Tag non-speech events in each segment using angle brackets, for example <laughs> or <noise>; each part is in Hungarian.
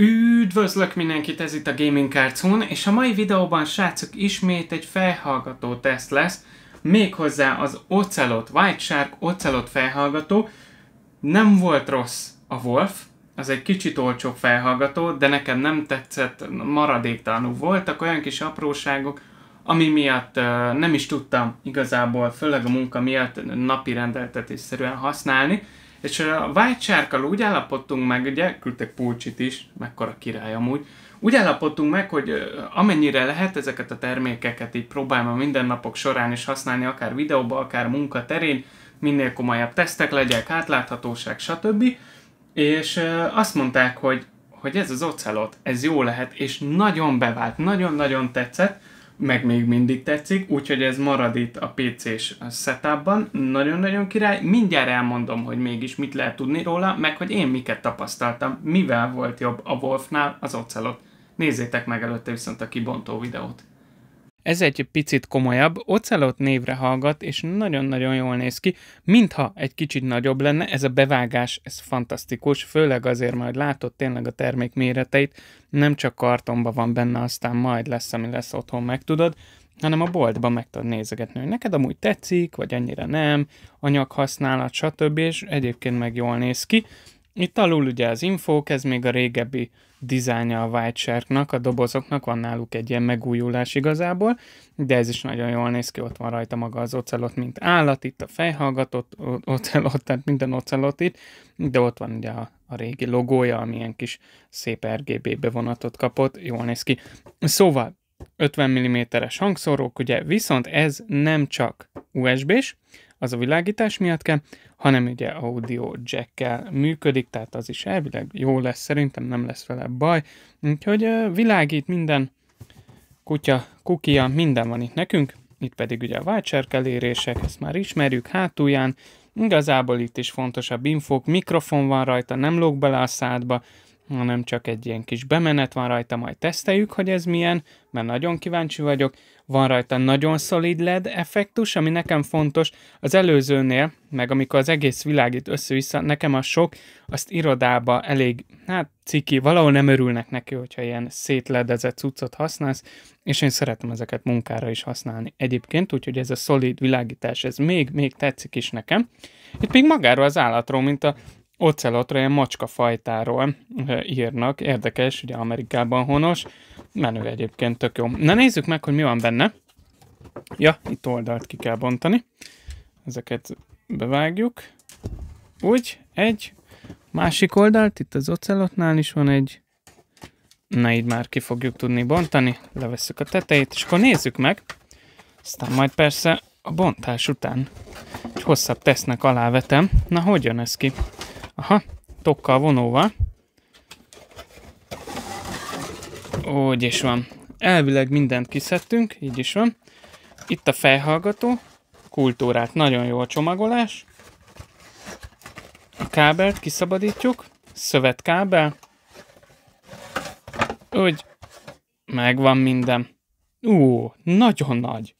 Üdvözlök mindenkit, ez itt a Gaming Cartoon, és a mai videóban, srácok, ismét egy felhallgató teszt lesz, méghozzá az Ocelot, White Shark Ocelot felhallgató. Nem volt rossz a Wolf, az egy kicsit olcsóbb felhallgató, de nekem nem tetszett, maradéktalanul voltak olyan kis apróságok, ami miatt uh, nem is tudtam igazából, főleg a munka miatt napi rendeltetésszerűen használni, és a White shark úgy állapodtunk meg, ugye, küldtek pulcsit is, mekkora király amúgy, úgy állapodtunk meg, hogy amennyire lehet ezeket a termékeket így próbálom a mindennapok során is használni, akár videóba, akár munka terén, minél komolyabb tesztek legyek, átláthatóság, stb. És azt mondták, hogy, hogy ez az ocelot, ez jó lehet, és nagyon bevált, nagyon-nagyon tetszett, meg még mindig tetszik, úgyhogy ez marad itt a PC-s setupban. Nagyon-nagyon király. Mindjárt elmondom, hogy mégis mit lehet tudni róla, meg hogy én miket tapasztaltam, mivel volt jobb a Wolfnál az Ocelot. Nézzétek meg előtte viszont a kibontó videót. Ez egy picit komolyabb, Ocelot névre hallgat, és nagyon-nagyon jól néz ki, mintha egy kicsit nagyobb lenne, ez a bevágás, ez fantasztikus, főleg azért majd látod tényleg a termék méreteit, nem csak kartonban van benne, aztán majd lesz, ami lesz otthon, megtudod, hanem a boltban meg tudod nézegetni, hogy neked amúgy tetszik, vagy ennyire nem, anyaghasználat, stb. és egyébként meg jól néz ki. Itt alul ugye az infók, ez még a régebbi dizájnja a White Shark-nak, a dobozoknak, van náluk egy ilyen megújulás igazából, de ez is nagyon jól néz ki, ott van rajta maga az ocelot, mint állat, itt a fejhallgatott ocelot, tehát minden ocelot itt, de ott van ugye a, a régi logója, amilyen kis szép RGB bevonatot kapott, jól néz ki. Szóval 50 mm-es hangszórók, ugye, viszont ez nem csak USB-s, az a világítás miatt kell, hanem ugye audio jackkel működik, tehát az is elvileg jó lesz, szerintem nem lesz vele baj. Úgyhogy világít minden kutya, kukia, minden van itt nekünk, itt pedig ugye a white elérések, ezt már ismerjük hátulján, igazából itt is fontosabb infók, mikrofon van rajta, nem lóg bele a szádba, hanem csak egy ilyen kis bemenet van rajta, majd teszteljük, hogy ez milyen, mert nagyon kíváncsi vagyok. Van rajta nagyon szolid LED effektus, ami nekem fontos. Az előzőnél, meg amikor az egész világ itt össze-vissza, nekem a sok, azt irodába elég, hát ciki, valahol nem örülnek neki, hogyha ilyen szétledezett cuccot használsz, és én szeretem ezeket munkára is használni egyébként, úgyhogy ez a szolid világítás, ez még, még tetszik is nekem. Itt még magáról az állatról, mint a ocelotra, ilyen macska fajtáról írnak. Érdekes, ugye Amerikában honos. Menő egyébként, tök jó. Na nézzük meg, hogy mi van benne. Ja, itt oldalt ki kell bontani. Ezeket bevágjuk. Úgy, egy. Másik oldalt, itt az ocelotnál is van egy. Na így már ki fogjuk tudni bontani. Levesszük a tetejét, és akkor nézzük meg. Aztán majd persze a bontás után egy hosszabb tesznek alávetem. Na, hogy jön ez ki? Aha, tokkal vonóval. Úgy is van. Elvileg mindent kiszedtünk, így is van. Itt a fejhallgató, kultúrát, nagyon jó a csomagolás. A kábelt kiszabadítjuk, szövetkábel. Úgy, megvan minden. Ú, nagyon nagy.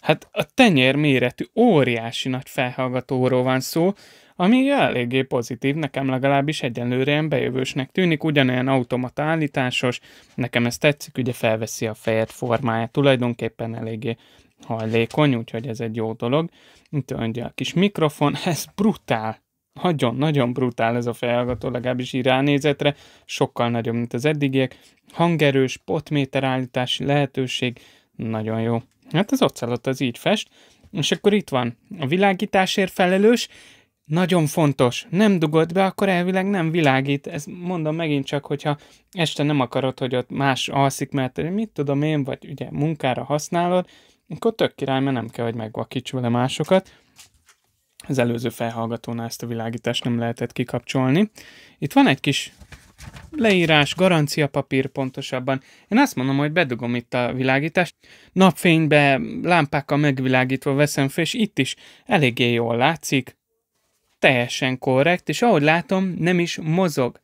Hát a tenyér méretű, óriási nagy felhallgatóról van szó, ami eléggé pozitív, nekem legalábbis egyenlőre bejövősnek tűnik, ugyanolyan automata állításos, nekem ez tetszik, ugye felveszi a fejed formáját, tulajdonképpen eléggé hajlékony, úgyhogy ez egy jó dolog. Itt ugye a kis mikrofon, <laughs> ez brutál, nagyon-nagyon brutál ez a fejhallgató, legalábbis így sokkal nagyobb, mint az eddigiek. Hangerős, potméter állítási lehetőség, nagyon jó. Hát az ocelot az így fest, és akkor itt van a világításért felelős, nagyon fontos, nem dugod be, akkor elvileg nem világít. Ez mondom megint csak, hogyha este nem akarod, hogy ott más alszik, mert mit tudom én, vagy ugye munkára használod, akkor tök király, mert nem kell, hogy megvakíts vele másokat. Az előző felhallgatónál ezt a világítást nem lehetett kikapcsolni. Itt van egy kis leírás, garanciapapír pontosabban. Én azt mondom, hogy bedugom itt a világítást. Napfénybe, lámpákkal megvilágítva veszem fel, és itt is eléggé jól látszik teljesen korrekt, és ahogy látom, nem is mozog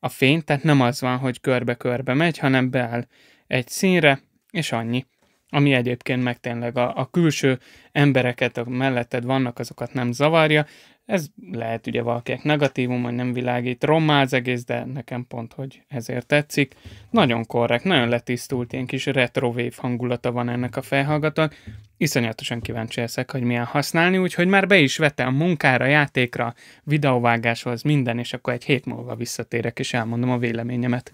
a fény, tehát nem az van, hogy körbe-körbe megy, hanem beáll egy színre, és annyi. Ami egyébként meg tényleg a, a külső embereket, a melletted vannak, azokat nem zavarja. Ez lehet ugye valakinek negatívum, hogy nem világít rommá az egész, de nekem pont, hogy ezért tetszik. Nagyon korrekt, nagyon letisztult, ilyen kis retro wave hangulata van ennek a felhallgatónak. Iszonyatosan kíváncsi leszek, hogy milyen használni, úgyhogy már be is vettem munkára, játékra, videóvágáshoz, minden, és akkor egy hét múlva visszatérek, és elmondom a véleményemet.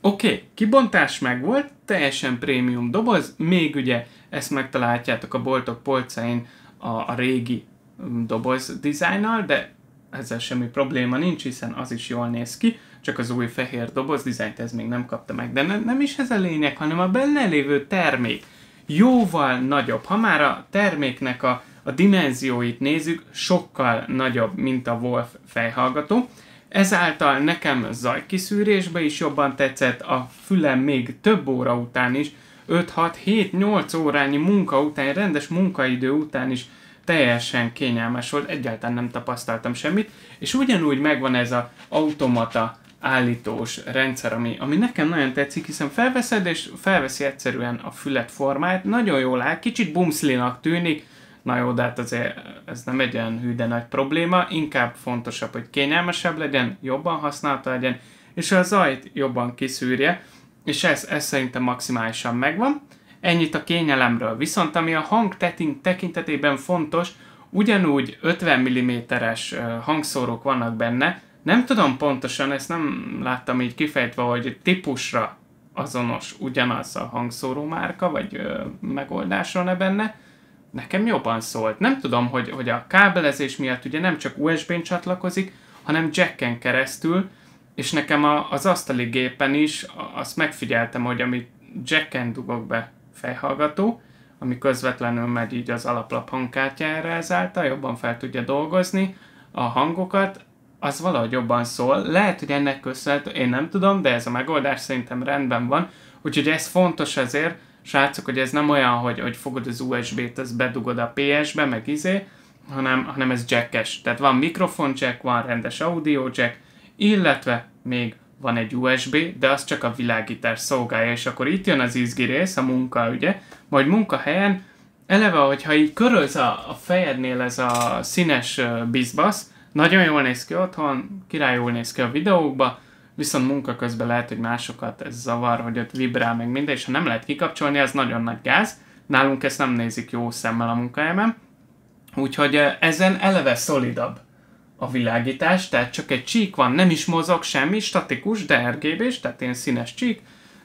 Oké, okay, kibontás meg volt, teljesen prémium doboz, még ugye ezt megtaláljátok a boltok polcain a, a régi mm, doboz dizájnnal, de ezzel semmi probléma nincs, hiszen az is jól néz ki, csak az új fehér doboz dizájnt ez még nem kapta meg. De ne, nem is ez a lényeg, hanem a benne lévő termék jóval nagyobb. Ha már a terméknek a, a dimenzióit nézzük, sokkal nagyobb, mint a Wolf fejhallgató. Ezáltal nekem zajkiszűrésbe is jobban tetszett, a fülem még több óra után is, 5-6-7-8 órányi munka után, rendes munkaidő után is teljesen kényelmes volt, egyáltalán nem tapasztaltam semmit, és ugyanúgy megvan ez az automata állítós rendszer, ami, ami nekem nagyon tetszik, hiszen felveszed, és felveszi egyszerűen a fület formáját, nagyon jól áll, kicsit bumszlinak tűnik, Na jó, de hát azért ez nem egy olyan hű, de nagy probléma, inkább fontosabb, hogy kényelmesebb legyen, jobban használta legyen, és a zajt jobban kiszűrje, és ez, ez szerintem maximálisan megvan. Ennyit a kényelemről. Viszont ami a hang tekintetében fontos, ugyanúgy 50 mm-es hangszórók vannak benne, nem tudom pontosan, ezt nem láttam így kifejtve, hogy típusra azonos ugyanaz a hangszóró márka, vagy ö, megoldásra ne benne, nekem jobban szólt. Nem tudom, hogy, hogy a kábelezés miatt ugye nem csak USB-n csatlakozik, hanem jacken keresztül, és nekem a, az asztali gépen is azt megfigyeltem, hogy amit jacken dugok be fejhallgató, ami közvetlenül megy így az alaplap hangkártyára ezáltal, jobban fel tudja dolgozni a hangokat, az valahogy jobban szól. Lehet, hogy ennek köszönhető, én nem tudom, de ez a megoldás szerintem rendben van. Úgyhogy ez fontos azért, srácok, hogy ez nem olyan, hogy, hogy fogod az USB-t, ezt bedugod a PS-be, meg izé, hanem, hanem ez jackes. Tehát van mikrofon jack, van rendes audio jack, illetve még van egy USB, de az csak a világítás szolgálja, és akkor itt jön az izgi rész, a munka, ugye, majd munkahelyen, eleve, hogyha így körölsz a, a fejednél ez a színes bizbasz, nagyon jól néz ki otthon, király néz ki a videókba, viszont munka közben lehet, hogy másokat ez zavar, hogy ott vibrál meg minden, és ha nem lehet kikapcsolni, ez nagyon nagy gáz. Nálunk ezt nem nézik jó szemmel a munkahelyemen. Úgyhogy ezen eleve szolidabb a világítás, tehát csak egy csík van, nem is mozog semmi, statikus, de RGB-s, tehát ilyen színes csík,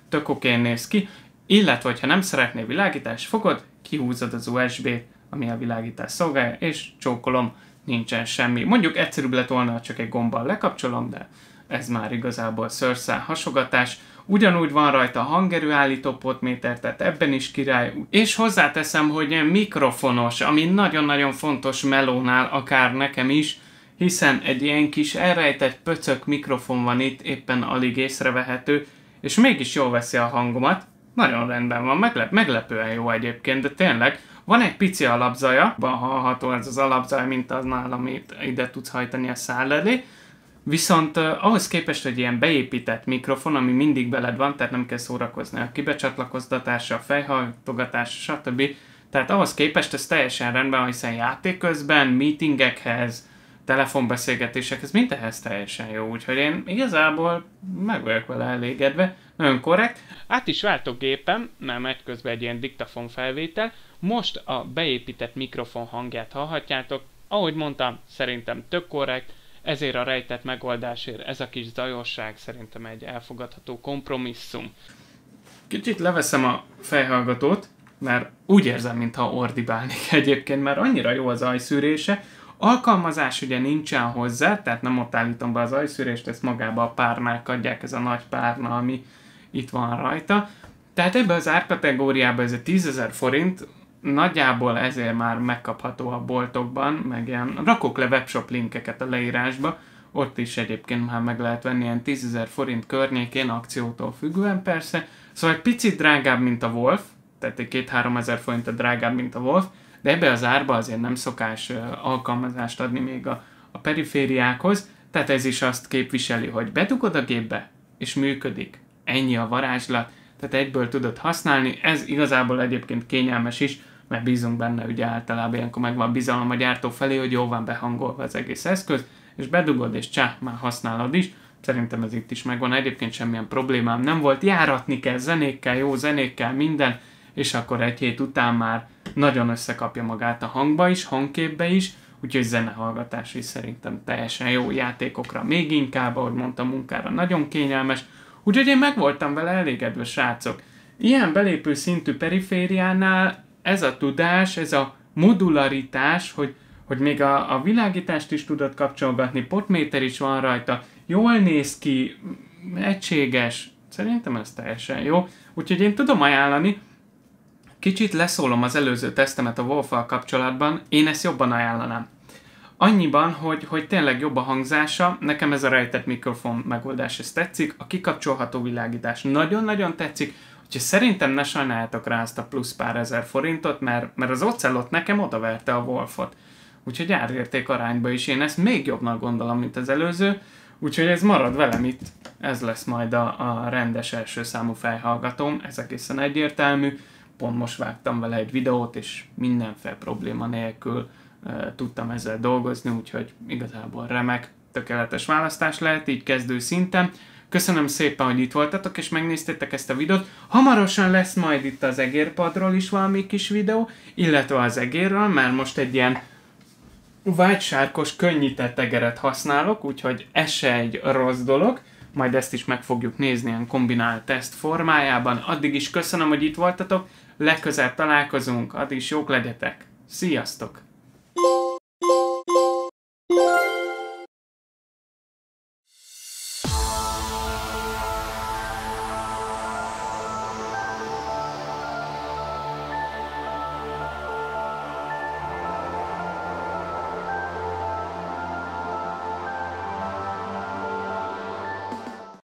tök okén néz ki, illetve, hogyha nem szeretnél világítást, fogod, kihúzod az USB, ami a világítás szolgálja, és csókolom, nincsen semmi. Mondjuk egyszerűbb lett volna, csak egy gombbal lekapcsolom, de ez már igazából szőrszál hasogatás. Ugyanúgy van rajta a hangerőállító potméter, tehát ebben is király. És hozzáteszem, hogy mikrofonos, ami nagyon-nagyon fontos melónál, akár nekem is, hiszen egy ilyen kis elrejtett pöcök mikrofon van itt, éppen alig észrevehető, és mégis jól veszi a hangomat. Nagyon rendben van, meglep, meglepően jó egyébként, de tényleg van egy pici alapzaja, hallható ez az alapzaj, mint az nálam, amit ide tudsz hajtani a száll elé, Viszont uh, ahhoz képest, hogy ilyen beépített mikrofon, ami mindig beled van, tehát nem kell szórakozni a kibecsatlakoztatása, a fejhallgatása, stb. Tehát ahhoz képest ez teljesen rendben, hiszen játék közben, meetingekhez, telefonbeszélgetésekhez, ehhez teljesen jó, úgyhogy én igazából meg vagyok vele elégedve, nagyon korrekt. Át is váltok gépen, nem egy közben egy ilyen diktafon felvétel, most a beépített mikrofon hangját hallhatjátok, ahogy mondtam, szerintem tök korrekt, ezért a rejtett megoldásért ez a kis zajosság szerintem egy elfogadható kompromisszum. Kicsit leveszem a fejhallgatót, mert úgy érzem, mintha ordibálnék <laughs> egyébként, mert annyira jó az ajszűrése. Alkalmazás ugye nincsen hozzá, tehát nem ott állítom be az ajszűrést, ezt magába a párnák adják, ez a nagy párna, ami itt van rajta. Tehát ebbe az árkategóriába ez a 10.000 forint, nagyjából ezért már megkapható a boltokban, meg ilyen, rakok le webshop linkeket a leírásba, ott is egyébként már meg lehet venni ilyen 10.000 forint környékén, akciótól függően persze. Szóval egy picit drágább, mint a Wolf, tehát egy 2-3 ezer forint drágább, mint a Wolf, de ebbe az árba azért nem szokás alkalmazást adni még a, a perifériákhoz, tehát ez is azt képviseli, hogy bedugod a gépbe, és működik. Ennyi a varázslat, tehát egyből tudod használni, ez igazából egyébként kényelmes is, mert bízunk benne, ugye általában ilyenkor megvan bizalom a gyártó felé, hogy jó van behangolva az egész eszköz, és bedugod, és csá, már használod is. Szerintem ez itt is megvan, egyébként semmilyen problémám nem volt, járatni kell zenékkel, jó zenékkel, minden, és akkor egy hét után már nagyon összekapja magát a hangba is, hangképbe is, úgyhogy zenehallgatás is szerintem teljesen jó játékokra, még inkább, ahogy mondtam, munkára nagyon kényelmes, úgyhogy én meg voltam vele elégedve, srácok. Ilyen belépő szintű perifériánál ez a tudás, ez a modularitás, hogy, hogy még a, a világítást is tudod kapcsolgatni, potméter is van rajta, jól néz ki, egységes, szerintem ez teljesen jó. Úgyhogy én tudom ajánlani, kicsit leszólom az előző tesztemet a wolf kapcsolatban, én ezt jobban ajánlanám. Annyiban, hogy, hogy tényleg jobb a hangzása, nekem ez a rejtett mikrofon megoldás, ez tetszik, a kikapcsolható világítás nagyon-nagyon tetszik, Úgyhogy szerintem ne sajnáljátok rá azt a plusz pár ezer forintot, mert, mert az Ocelot nekem odaverte a Wolfot. Úgyhogy árérték arányba is én ezt még jobbnak gondolom, mint az előző. Úgyhogy ez marad velem itt. Ez lesz majd a, a rendes első számú fejhallgatóm, ez egészen egyértelmű. Pont most vágtam vele egy videót, és mindenféle probléma nélkül e, tudtam ezzel dolgozni, úgyhogy igazából remek, tökéletes választás lehet így kezdő szinten. Köszönöm szépen, hogy itt voltatok, és megnéztétek ezt a videót. Hamarosan lesz majd itt az egérpadról is valami kis videó, illetve az egérről, mert most egy ilyen vágysárkos, könnyített egeret használok, úgyhogy ez se egy rossz dolog. Majd ezt is meg fogjuk nézni ilyen kombinált teszt formájában. Addig is köszönöm, hogy itt voltatok, legközelebb találkozunk, addig is jók legyetek. Sziasztok!